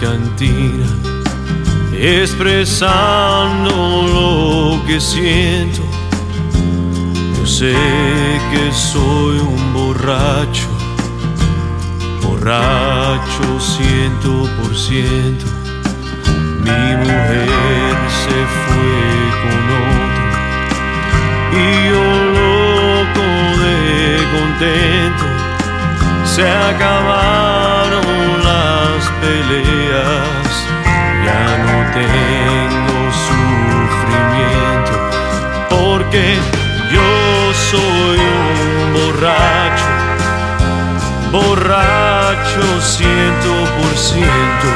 cantinas, expresando lo que siento. Yo sé que soy un borracho, borracho ciento por ciento. Mi mujer se fue con otro y yo loco de contento. Se las peleas, ya no tengo sufrimiento, porque yo soy un borracho, borracho ciento por ciento,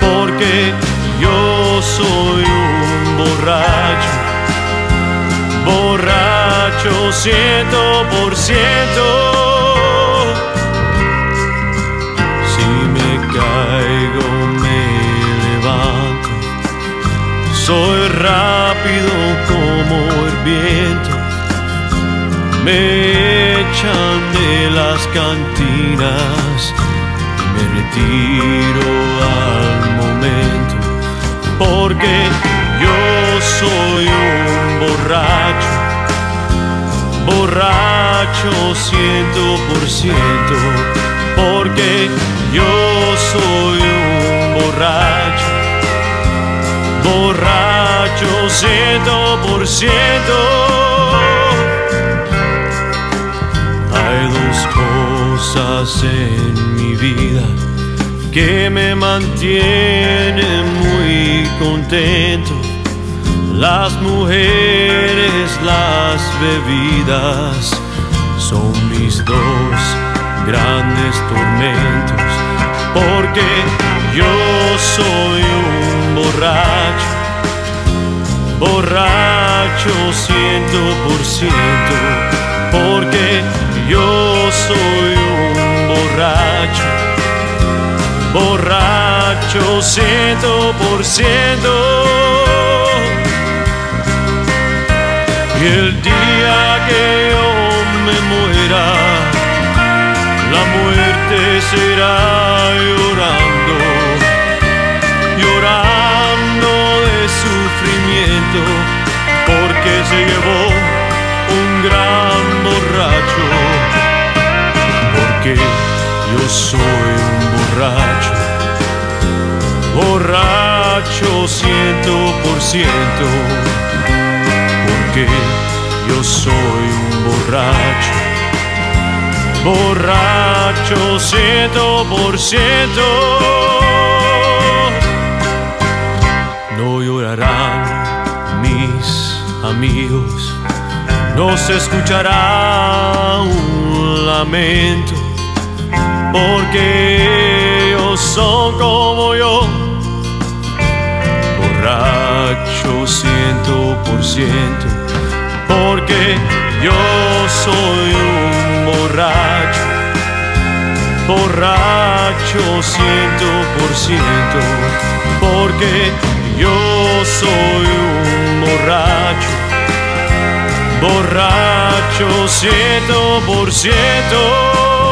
porque yo soy un borracho, borracho ciento por ciento. Soy rápido como el viento, me echan de las cantinas. Me retiro al momento, porque yo soy un borracho, borracho ciento por ciento, porque yo borracho ciento por ciento. Hay dos cosas en mi vida que me mantienen muy contento. Las mujeres, las bebidas son mis dos grandes tormentos, porque yo soy un borracho ciento por ciento, porque yo soy un borracho, borracho ciento por ciento. Y el día que yo me muera, la muerte será llorando, porque se llevó un gran borracho, porque yo soy un borracho, borracho ciento por ciento, porque yo soy un borracho. Borracho ciento por ciento. Amigos, no se escuchará un lamento, porque ellos son como yo, borracho ciento por ciento, porque yo soy un borracho, borracho ciento por ciento, porque yo soy un hecho ciento por ciento.